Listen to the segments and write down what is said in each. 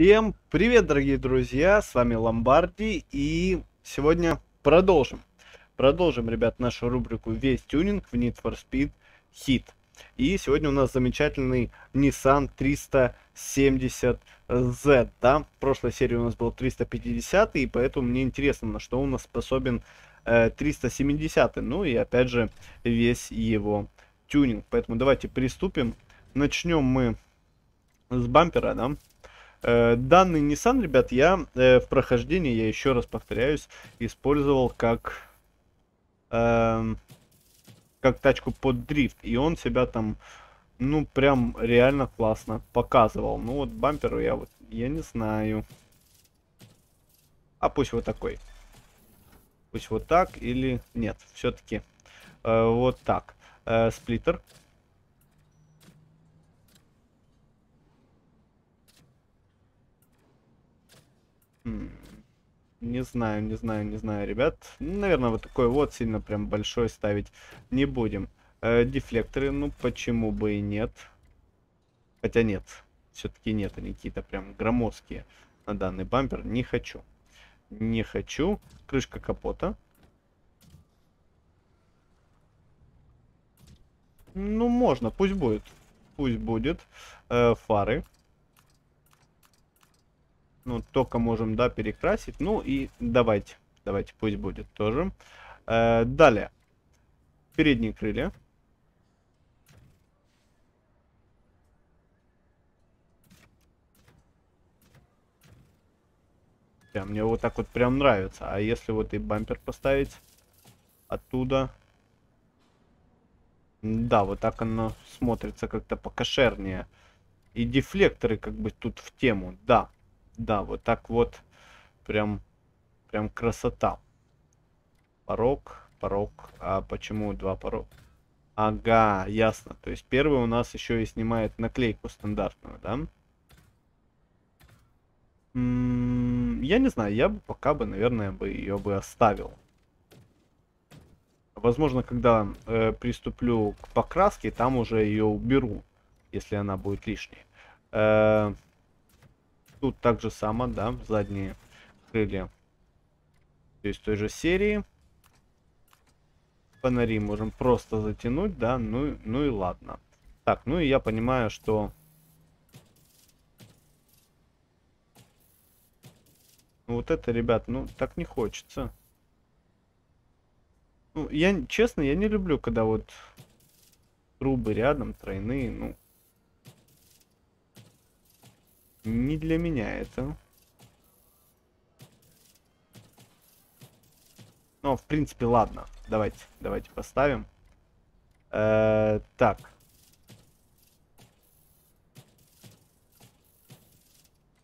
Всем привет, дорогие друзья, с вами Ломбарди, и сегодня продолжим. Продолжим, ребят, нашу рубрику «Весь тюнинг в Need for Speed Hit». И сегодня у нас замечательный Nissan 370Z, да? В прошлой серии у нас был 350, и поэтому мне интересно, на что у нас способен э, 370, ну и опять же весь его тюнинг. Поэтому давайте приступим. Начнем мы с бампера, да? Э, данный Nissan, ребят, я э, в прохождении, я еще раз повторяюсь, использовал как, э, как тачку под дрифт. И он себя там, ну, прям реально классно показывал. Ну, вот бамперу я вот, я не знаю. А пусть вот такой. Пусть вот так или нет, все-таки э, вот так. Э, сплиттер. Не знаю, не знаю, не знаю, ребят. Наверное, вот такой вот сильно прям большой ставить не будем. Э, дефлекторы, ну почему бы и нет. Хотя нет, все-таки нет, они какие-то прям громоздкие на данный бампер. Не хочу. Не хочу. Крышка капота. Ну, можно, пусть будет. Пусть будет. Э, фары. Ну, только можем, да, перекрасить. Ну и давайте, давайте, пусть будет тоже. Э, далее. Передние крылья. Прям, мне вот так вот прям нравится. А если вот и бампер поставить оттуда... Да, вот так оно смотрится как-то покошернее. И дефлекторы как бы тут в тему. Да, да, вот так вот. Прям, прям красота. Порог, порог. А почему два порога? Ага, ясно. То есть первый у нас еще и снимает наклейку стандартную, да? М -м я не знаю, я бы пока бы, наверное, бы ее бы оставил. Возможно, когда э, приступлю к покраске, там уже ее уберу, если она будет лишней. Э Тут так же само, да, задние крылья. То есть той же серии. Фонари можем просто затянуть, да, ну, ну и ладно. Так, ну и я понимаю, что... Ну вот это, ребят, ну так не хочется. Ну, я, честно, я не люблю, когда вот трубы рядом, тройные, ну, не для меня это. Ну, в принципе, ладно. Давайте, давайте поставим. Э -э так.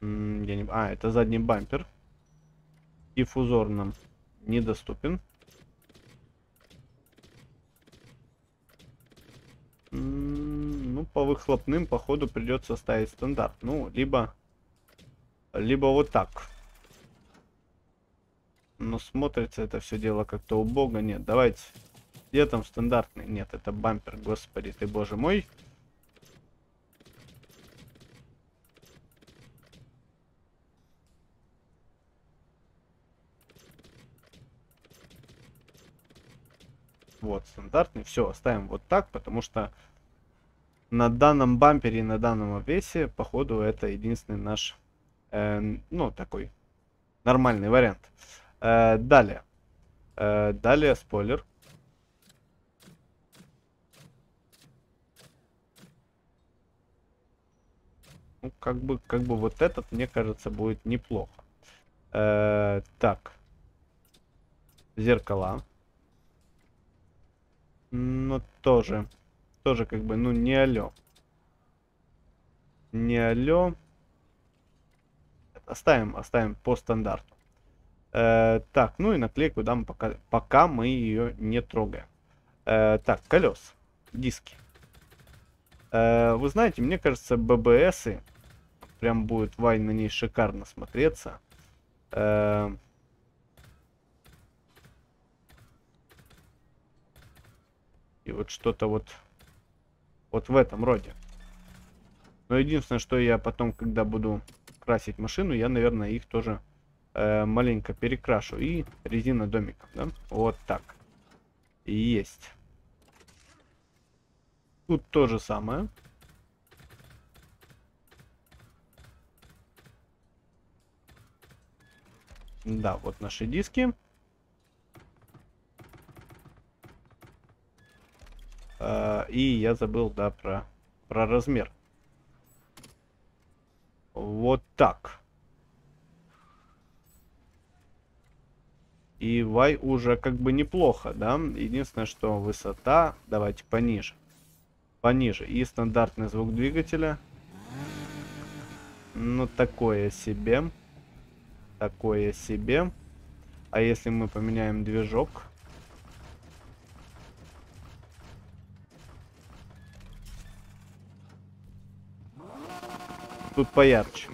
М я не... А, это задний бампер. Диффузор нам недоступен. Ну, по выхлопным, походу, придется ставить стандарт. Ну, либо... Либо вот так. Но смотрится это все дело как-то убого. Нет, давайте. Где там стандартный? Нет, это бампер, господи ты, боже мой. Вот, стандартный. Все, оставим вот так, потому что на данном бампере и на данном весе, походу, это единственный наш, э, ну, такой нормальный вариант. Э, далее. Э, далее спойлер. Ну, как бы, как бы вот этот, мне кажется, будет неплохо. Э, так. Зеркала. Ну, тоже тоже как бы, ну, не алё. Не алё. Оставим, оставим по стандарту. Э, так, ну и наклейку дам пока, пока мы ее не трогаем. Э, так, колес, диски. Э, вы знаете, мне кажется, ББСы прям будет вайн на ней шикарно смотреться. Э, и вот что-то вот вот в этом роде. Но единственное, что я потом, когда буду красить машину, я, наверное, их тоже э, маленько перекрашу. И резина домиков, да? Вот так. Есть. Тут то же самое. Да, вот наши диски. И я забыл, да, про, про размер. Вот так. И Y уже как бы неплохо, да? Единственное, что высота, давайте пониже. Пониже. И стандартный звук двигателя. Ну, такое себе. Такое себе. А если мы поменяем движок... Тут поярче.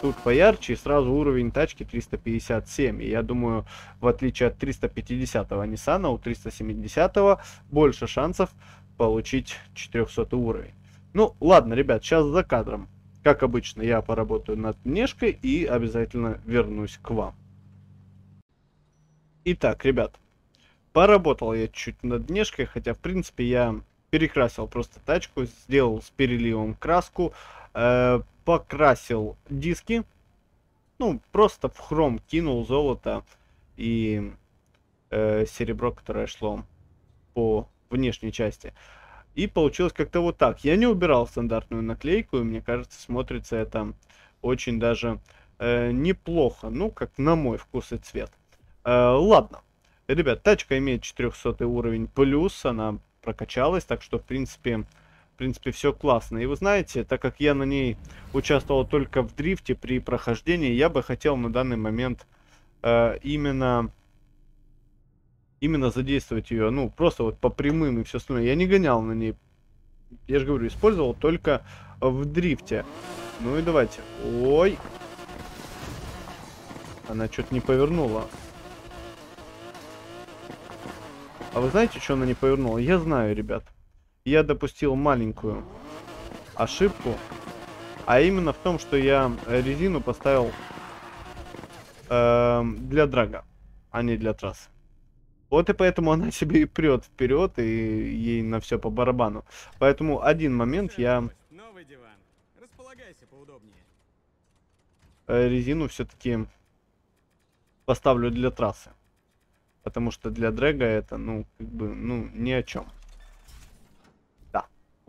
Тут поярче, и сразу уровень тачки 357. И я думаю, в отличие от 350-го Nissan, у 370-го больше шансов получить 400 уровень. Ну, ладно, ребят, сейчас за кадром. Как обычно, я поработаю над внешкой и обязательно вернусь к вам. Итак, ребят, поработал я чуть над внешкой, хотя, в принципе, я перекрасил просто тачку, сделал с переливом краску, э, покрасил диски, ну, просто в хром кинул золото и э, серебро, которое шло по внешней части. И получилось как-то вот так. Я не убирал стандартную наклейку, и мне кажется, смотрится это очень даже э, неплохо. Ну, как на мой вкус и цвет. Э, ладно. Ребят, тачка имеет 400 уровень плюс, она прокачалась, так что, в принципе, принципе, все классно. И вы знаете, так как я на ней участвовал только в дрифте при прохождении, я бы хотел на данный момент э, именно именно задействовать ее, ну, просто вот по прямым и все остальное. Я не гонял на ней, я же говорю, использовал только в дрифте. Ну и давайте. Ой. Она что-то не повернула. А вы знаете, что она не повернула? Я знаю, ребят я допустил маленькую ошибку, а именно в том, что я резину поставил э, для драга, а не для трассы. Вот и поэтому она себе и прет вперед, и ей на все по барабану. Поэтому один момент я... Новый диван. Располагайся поудобнее. Э, резину все-таки поставлю для трассы. Потому что для дрэга это, ну, как бы, ну, ни о чем.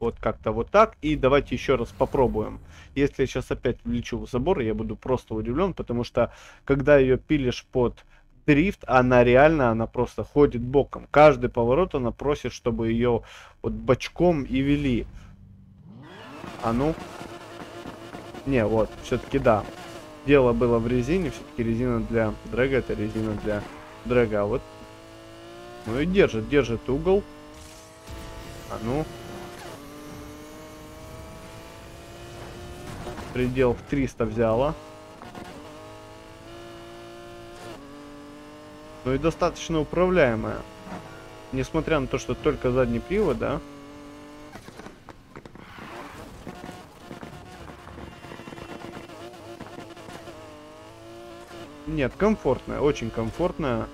Вот как-то вот так. И давайте еще раз попробуем. Если я сейчас опять влечу в забор, я буду просто удивлен, потому что когда ее пилишь под дрифт, она реально, она просто ходит боком. Каждый поворот она просит, чтобы ее вот бочком и вели. А ну. Не, вот, все-таки да. Дело было в резине, все-таки резина для дрэга, это резина для дрэга. А вот. Ну и держит, держит угол. А ну. Предел в 300 взяла. Ну и достаточно управляемая. Несмотря на то, что только задний привод, да? Нет, комфортная, очень комфортная.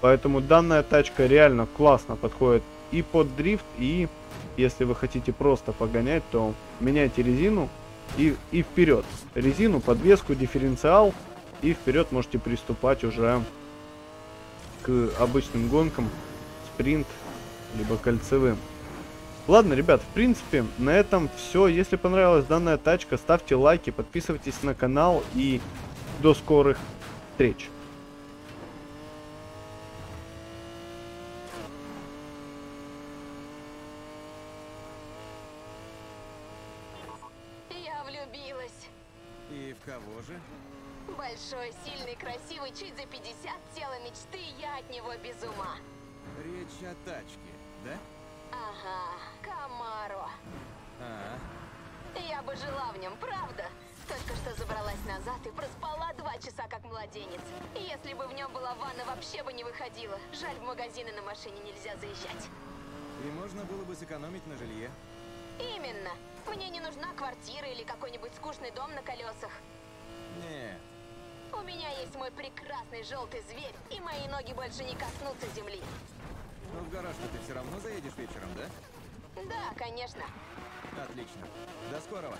Поэтому данная тачка реально классно подходит и под дрифт, и если вы хотите просто погонять, то меняйте резину и, и вперед. Резину, подвеску, дифференциал. И вперед можете приступать уже к обычным гонкам, спринт, либо кольцевым. Ладно, ребят, в принципе, на этом все. Если понравилась данная тачка, ставьте лайки, подписывайтесь на канал и до скорых встреч. Большой, сильный, красивый, чуть за 50, тело мечты, я от него без ума. Речь о тачке, да? Ага, Камаро. А, Я бы жила в нем, правда? Только что забралась назад и проспала два часа, как младенец. Если бы в нем была ванна, вообще бы не выходила. Жаль, в магазины на машине нельзя заезжать. и можно было бы сэкономить на жилье. Именно. Мне не нужна квартира или какой-нибудь скучный дом на колесах. Нет. У меня есть мой прекрасный желтый зверь, и мои ноги больше не коснутся земли. Но в гараж ты все равно заедешь вечером, да? Да, конечно. Отлично. До скорого.